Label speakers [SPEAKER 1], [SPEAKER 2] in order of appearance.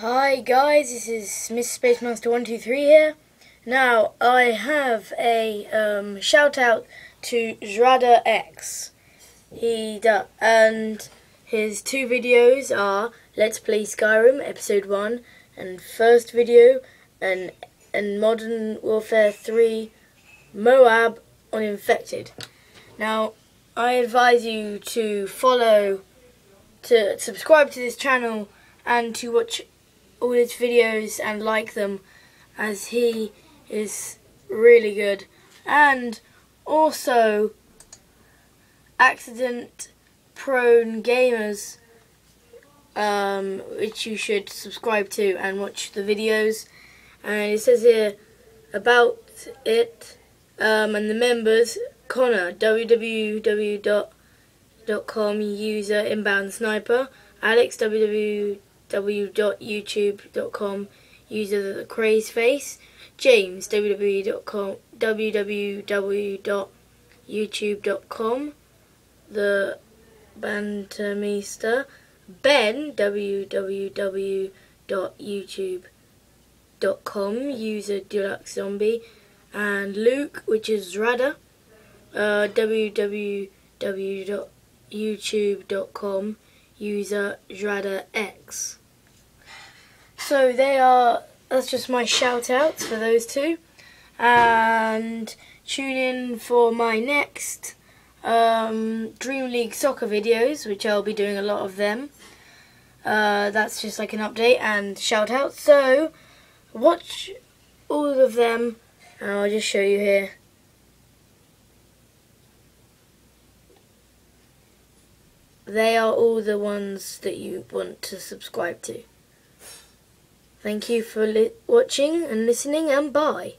[SPEAKER 1] Hi guys, this is MrSpacemaster123 here. Now, I have a um, shout out to Zraderx. He does, and his two videos are Let's Play Skyrim Episode 1 and first video and and Modern Warfare 3 Moab on Infected. Now, I advise you to follow, to subscribe to this channel and to watch all his videos and like them as he is really good. And also accident prone gamers um, which you should subscribe to and watch the videos and it says here about it um, and the members Connor www.com user inbound sniper Alex www www.youtube.com user the grazefaze James www.youtube.com the bantermeister Ben www.youtube.com user deluxe zombie and Luke which is Rada uh, www.youtube.com user Zrada X. So they are, that's just my shout outs for those two. And tune in for my next um, Dream League soccer videos, which I'll be doing a lot of them. Uh, that's just like an update and shout out. So watch all of them and I'll just show you here. They are all the ones that you want to subscribe to. Thank you for watching and listening and bye.